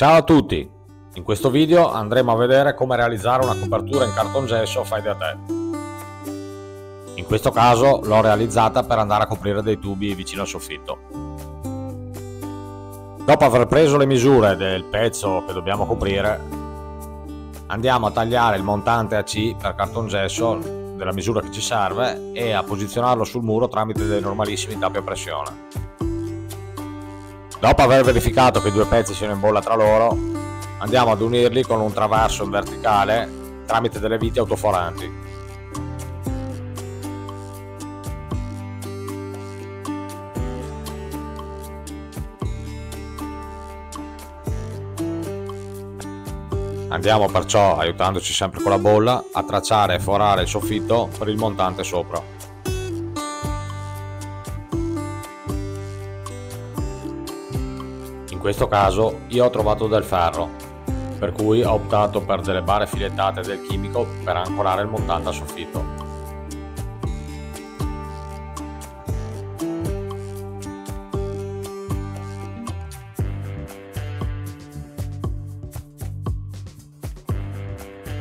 Ciao a tutti! In questo video andremo a vedere come realizzare una copertura in cartongesso fai da te. In questo caso l'ho realizzata per andare a coprire dei tubi vicino al soffitto. Dopo aver preso le misure del pezzo che dobbiamo coprire, andiamo a tagliare il montante AC per cartongesso della misura che ci serve e a posizionarlo sul muro tramite dei normalissimi tappi a pressione. Dopo aver verificato che i due pezzi siano in bolla tra loro, andiamo ad unirli con un traverso in verticale tramite delle viti autoforanti. Andiamo perciò, aiutandoci sempre con la bolla, a tracciare e forare il soffitto per il montante sopra. Questo caso io ho trovato del ferro, per cui ho optato per delle barre filettate del chimico per ancorare il montante al soffitto.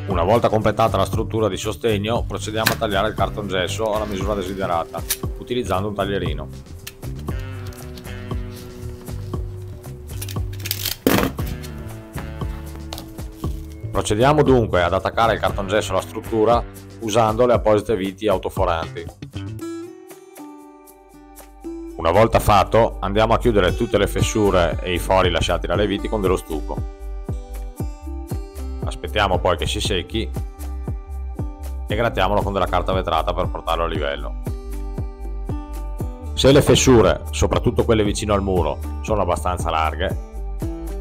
Una volta completata la struttura di sostegno, procediamo a tagliare il cartongesso alla misura desiderata, utilizzando un taglierino. Procediamo dunque ad attaccare il cartongesso alla struttura usando le apposite viti autoforanti. Una volta fatto andiamo a chiudere tutte le fessure e i fori lasciati dalle viti con dello stucco. Aspettiamo poi che si secchi e grattiamolo con della carta vetrata per portarlo a livello. Se le fessure, soprattutto quelle vicino al muro, sono abbastanza larghe,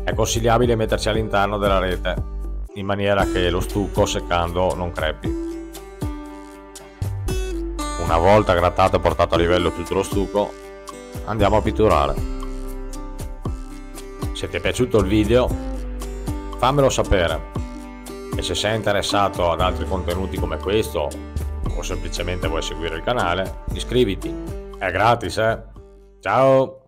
è consigliabile metterci all'interno della rete in maniera che lo stucco seccando non crepi. Una volta grattato e portato a livello tutto lo stucco, andiamo a pitturare. Se ti è piaciuto il video, fammelo sapere e se sei interessato ad altri contenuti come questo o semplicemente vuoi seguire il canale, iscriviti. È gratis, eh? Ciao!